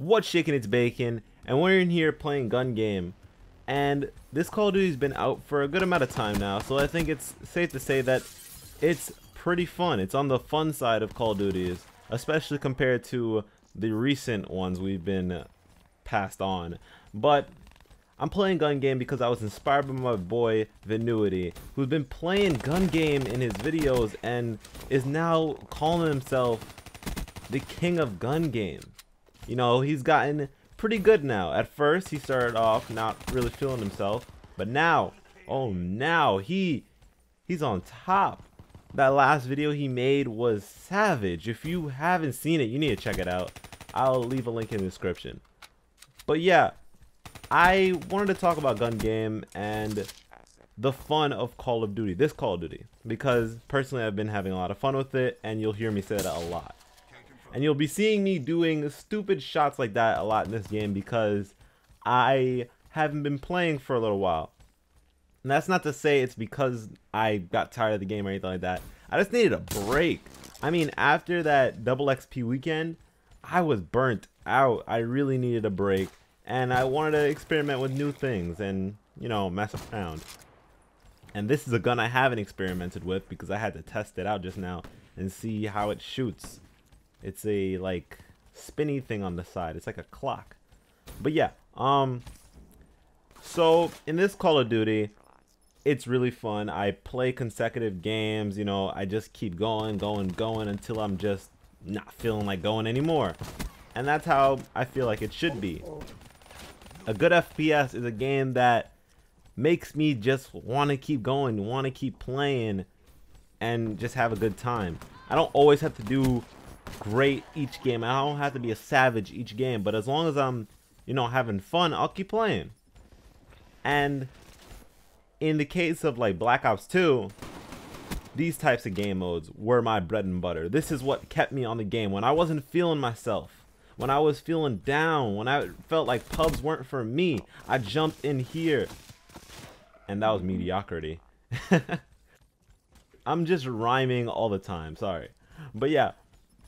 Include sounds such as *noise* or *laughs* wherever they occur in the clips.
What's shaking its bacon? And we're in here playing gun game. And this Call of Duty's been out for a good amount of time now, so I think it's safe to say that it's pretty fun. It's on the fun side of Call of Duties, especially compared to the recent ones we've been passed on. But I'm playing gun game because I was inspired by my boy Vinuity, who's been playing gun game in his videos and is now calling himself the king of gun game. You know, he's gotten pretty good now. At first, he started off not really feeling himself, but now, oh, now he he's on top. That last video he made was savage. If you haven't seen it, you need to check it out. I'll leave a link in the description. But yeah, I wanted to talk about gun game and the fun of Call of Duty, this Call of Duty, because personally I've been having a lot of fun with it, and you'll hear me say that a lot. And you'll be seeing me doing stupid shots like that a lot in this game because I haven't been playing for a little while. And that's not to say it's because I got tired of the game or anything like that. I just needed a break. I mean, after that double XP weekend, I was burnt out. I really needed a break and I wanted to experiment with new things and, you know, mess around. And this is a gun I haven't experimented with because I had to test it out just now and see how it shoots. It's a, like, spinny thing on the side. It's like a clock. But yeah, um, so in this Call of Duty, it's really fun. I play consecutive games, you know, I just keep going, going, going until I'm just not feeling like going anymore. And that's how I feel like it should be a good FPS is a game that makes me just want to keep going, want to keep playing, and just have a good time. I don't always have to do great each game. I don't have to be a savage each game, but as long as I'm, you know, having fun, I'll keep playing. And in the case of like Black Ops 2, these types of game modes were my bread and butter. This is what kept me on the game when I wasn't feeling myself when I was feeling down, when I felt like pubs weren't for me, I jumped in here. And that was mediocrity. *laughs* I'm just rhyming all the time, sorry. But yeah,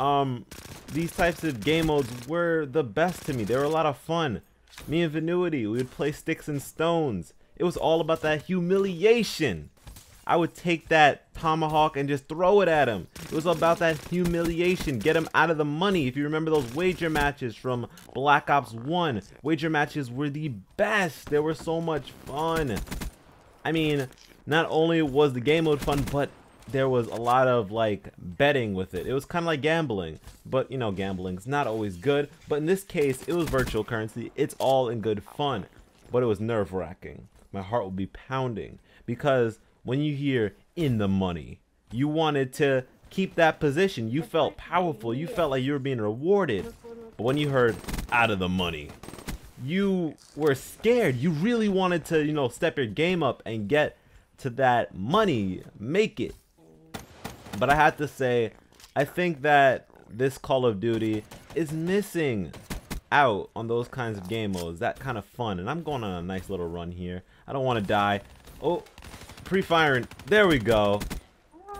um, these types of game modes were the best to me. They were a lot of fun. Me and Vinuity, we would play sticks and stones. It was all about that humiliation. I would take that tomahawk and just throw it at him. It was about that humiliation, get him out of the money. If you remember those wager matches from Black Ops 1, wager matches were the best. They were so much fun. I mean, not only was the game mode fun, but there was a lot of like betting with it. It was kind of like gambling, but you know, gambling's not always good. But in this case, it was virtual currency. It's all in good fun, but it was nerve wracking. My heart would be pounding because when you hear in the money. You wanted to keep that position. You felt powerful. You felt like you were being rewarded. But when you heard out of the money, you were scared. You really wanted to, you know, step your game up and get to that money, make it. But I have to say, I think that this Call of Duty is missing out on those kinds of game modes, that kind of fun. And I'm going on a nice little run here. I don't want to die. Oh, pre-firing. There we go.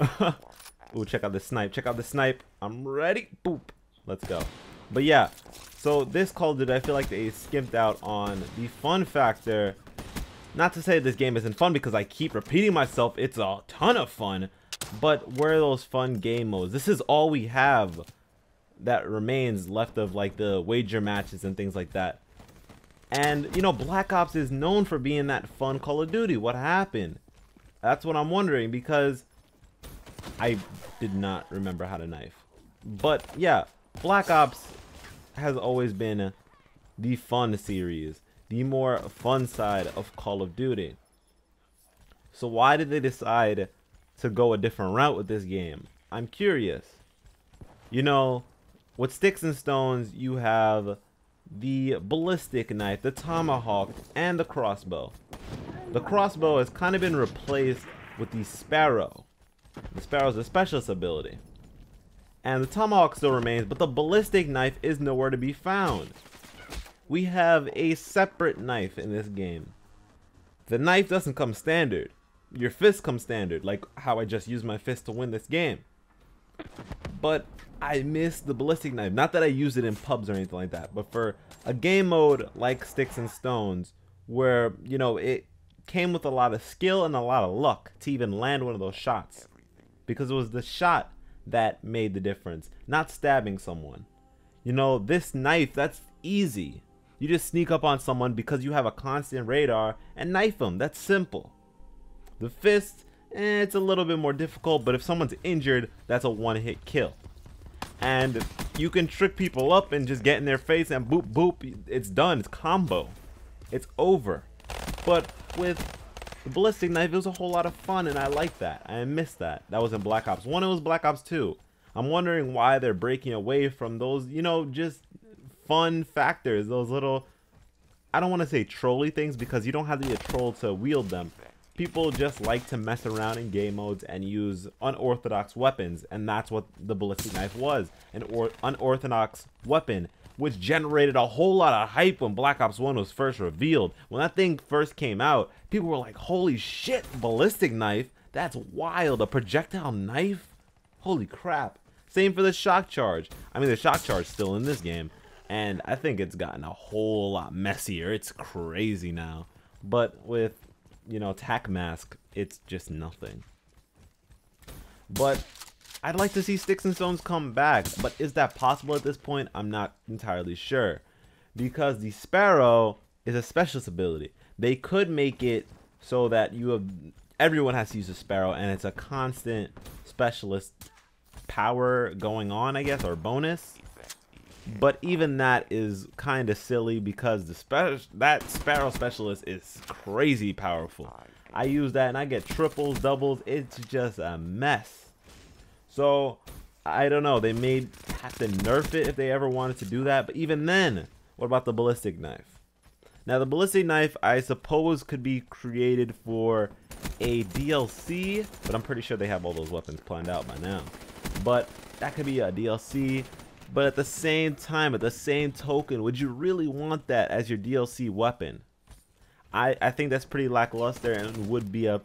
*laughs* Ooh, check out the snipe. Check out the snipe. I'm ready. Boop. Let's go. But yeah, so this Call of Duty, I feel like they skimped out on the fun factor. Not to say this game isn't fun because I keep repeating myself. It's a ton of fun. But where are those fun game modes? This is all we have that remains left of like the wager matches and things like that. And, you know, Black Ops is known for being that fun Call of Duty. What happened? That's what I'm wondering because I did not remember how to knife. But yeah, Black Ops has always been the fun series, the more fun side of Call of Duty. So why did they decide to go a different route with this game? I'm curious. You know, with Sticks and Stones, you have the ballistic knife, the tomahawk, and the crossbow. The crossbow has kind of been replaced with the Sparrow. The Sparrow is a specialist ability. And the Tomahawk still remains, but the ballistic knife is nowhere to be found. We have a separate knife in this game. The knife doesn't come standard. Your fist comes standard, like how I just used my fist to win this game. But I miss the ballistic knife. Not that I use it in pubs or anything like that, but for a game mode like Sticks and Stones, where, you know, it came with a lot of skill and a lot of luck to even land one of those shots. Because it was the shot that made the difference, not stabbing someone. You know, this knife, that's easy. You just sneak up on someone because you have a constant radar and knife them. That's simple. The fist, eh, it's a little bit more difficult, but if someone's injured, that's a one-hit kill. And you can trick people up and just get in their face and boop boop, it's done. It's combo. It's over. But with the ballistic knife, it was a whole lot of fun, and I like that. I miss that. That was in Black Ops 1, it was Black Ops 2. I'm wondering why they're breaking away from those, you know, just fun factors, those little, I don't want to say trolly things because you don't have to be a troll to wield them. People just like to mess around in game modes and use unorthodox weapons, and that's what the ballistic knife was, an unorthodox weapon which generated a whole lot of hype when Black Ops 1 was first revealed. When that thing first came out, people were like, holy shit, ballistic knife? That's wild, a projectile knife? Holy crap. Same for the shock charge. I mean, the shock charge still in this game, and I think it's gotten a whole lot messier. It's crazy now. But with, you know, tac mask, it's just nothing. But I'd like to see Sticks and Stones come back, but is that possible at this point? I'm not entirely sure. Because the Sparrow is a specialist ability. They could make it so that you have everyone has to use a Sparrow and it's a constant specialist power going on, I guess, or bonus. But even that is kind of silly because the spe that Sparrow specialist is crazy powerful. I use that and I get triples, doubles. It's just a mess. So I don't know. They may have to nerf it if they ever wanted to do that. But even then, what about the ballistic knife? Now the ballistic knife, I suppose, could be created for a DLC, but I'm pretty sure they have all those weapons planned out by now. But that could be a DLC. But at the same time, at the same token, would you really want that as your DLC weapon? I, I think that's pretty lackluster and would be a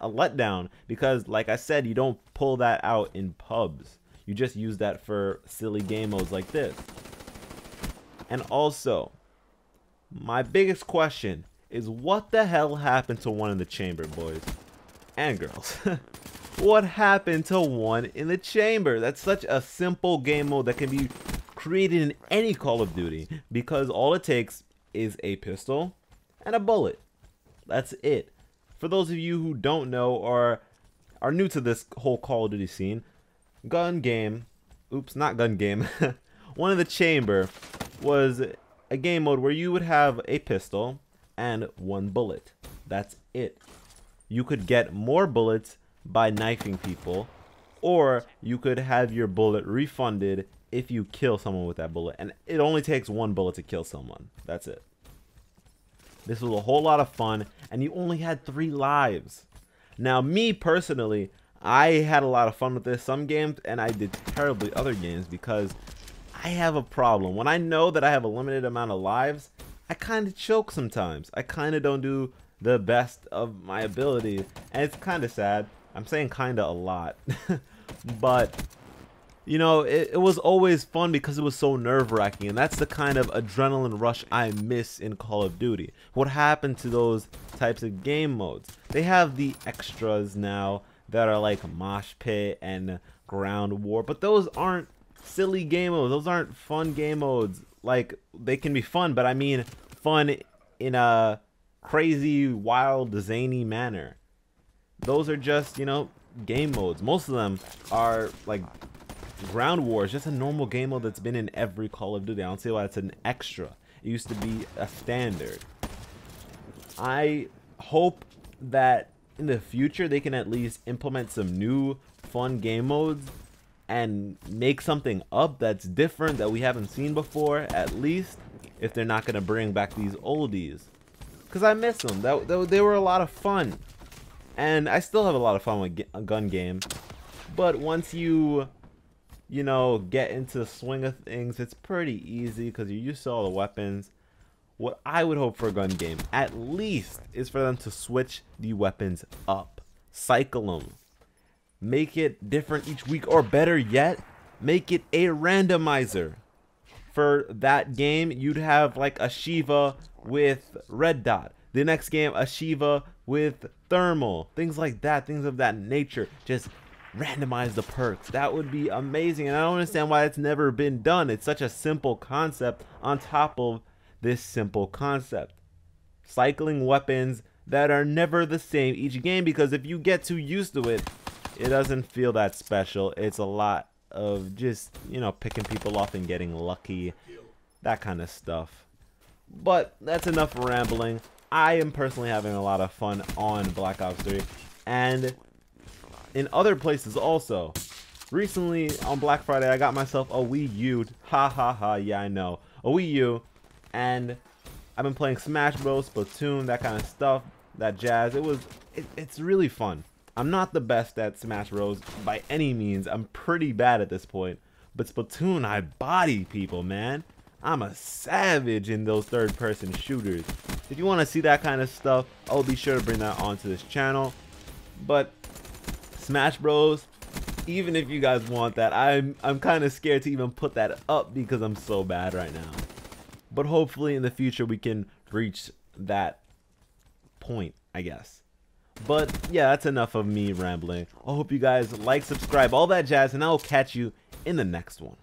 a letdown because, like I said, you don't pull that out in pubs. You just use that for silly game modes like this. And also, my biggest question is what the hell happened to one in the chamber, boys and girls? *laughs* what happened to one in the chamber? That's such a simple game mode that can be created in any Call of Duty because all it takes is a pistol and a bullet. That's it for those of you who don't know or are new to this whole Call of Duty scene, gun game, oops, not gun game, *laughs* one in the chamber was a game mode where you would have a pistol and one bullet. That's it. You could get more bullets by knifing people, or you could have your bullet refunded if you kill someone with that bullet. And it only takes one bullet to kill someone. That's it. This was a whole lot of fun, and you only had three lives. Now, me personally, I had a lot of fun with this some games, and I did terribly other games because I have a problem. When I know that I have a limited amount of lives, I kind of choke sometimes. I kind of don't do the best of my ability, and it's kind of sad. I'm saying kind of a lot, *laughs* but you know, it, it was always fun because it was so nerve wracking. And that's the kind of adrenaline rush I miss in Call of Duty. What happened to those types of game modes? They have the extras now that are like Mosh Pit and Ground War, but those aren't silly game modes. Those aren't fun game modes. Like, they can be fun, but I mean fun in a crazy, wild, zany manner. Those are just, you know, game modes. Most of them are like Ground wars, just a normal game mode that's been in every Call of Duty. I don't see why it's an extra. It used to be a standard. I hope that in the future they can at least implement some new fun game modes and make something up that's different that we haven't seen before at least if they're not going to bring back these oldies because i miss them that, that, they were a lot of fun and i still have a lot of fun with a gun game but once you you know, get into the swing of things, it's pretty easy because you're used to all the weapons. What I would hope for a gun game, at least, is for them to switch the weapons up. Cycle them. Make it different each week, or better yet, make it a randomizer. For that game, you'd have like a Sheiva with red dot. The next game, a Sheiva with thermal. Things like that, things of that nature. Just randomize the perks. That would be amazing. And I don't understand why it's never been done. It's such a simple concept on top of this simple concept. Cycling weapons that are never the same each game because if you get too used to it, it doesn't feel that special. It's a lot of just, you know, picking people off and getting lucky. That kind of stuff. But that's enough rambling. I am personally having a lot of fun on Black Ops 3. And in other places also. Recently, on Black Friday, I got myself a Wii U. Ha ha ha, yeah, I know. A Wii U. And I've been playing Smash Bros, Splatoon, that kind of stuff, that jazz. It was, it, it's really fun. I'm not the best at Smash Bros by any means. I'm pretty bad at this point. But Splatoon, I body people, man. I'm a savage in those third-person shooters. If you want to see that kind of stuff, I'll be sure to bring that onto this channel. But Smash Bros. Even if you guys want that, I'm I'm kind of scared to even put that up because I'm so bad right now. But hopefully in the future we can reach that point, I guess. But yeah, that's enough of me rambling. I hope you guys like, subscribe, all that jazz, and I'll catch you in the next one.